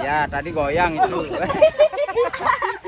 Ya, tadi goyang itu.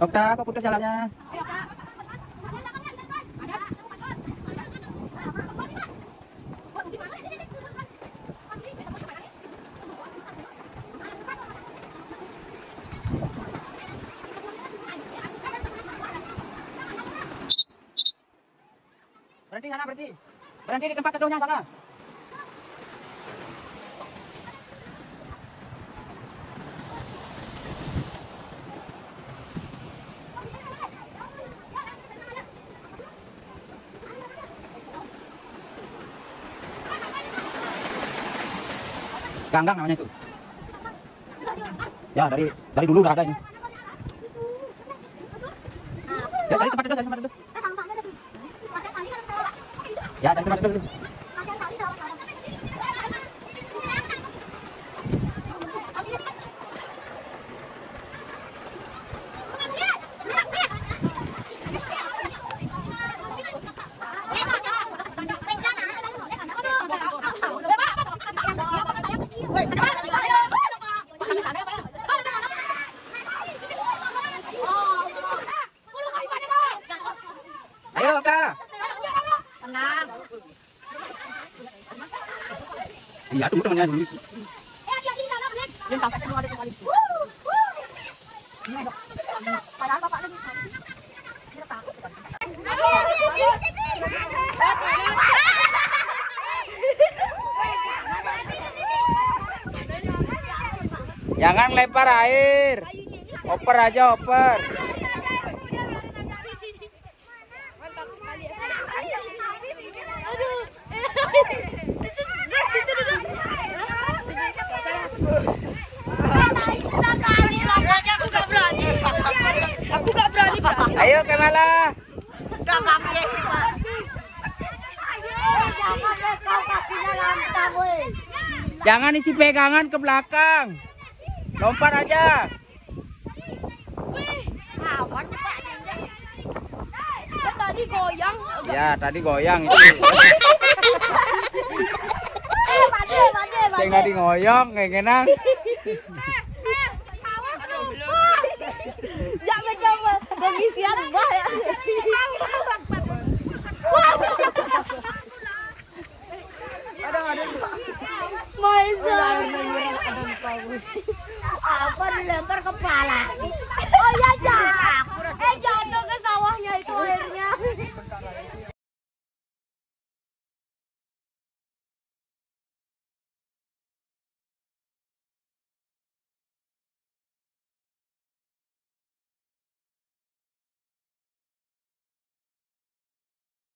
Okta, kok putus jalannya? Berhenti sana, berhenti. Berhenti di tempat teduhnya sana. Ganggang namanya itu. Ya dari dari dulu udah ada ini. Ya cari tempat duduk, cari tempat duduk. Ya cari tempat dulu. Ayo Okta. Iya tunggu temannya dulu. Jangan lempar air. Oper aja oper. Ayo Kamala. Jangan isi pegangan ke belakang. Lompat aja. Tadi goyang. Ya, tadi goyang itu. Saya nggak di ngoyong kayak gini. เหลือมันก็ปลาละ